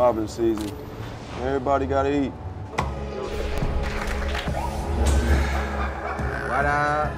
robbing season. Everybody gotta eat. What up?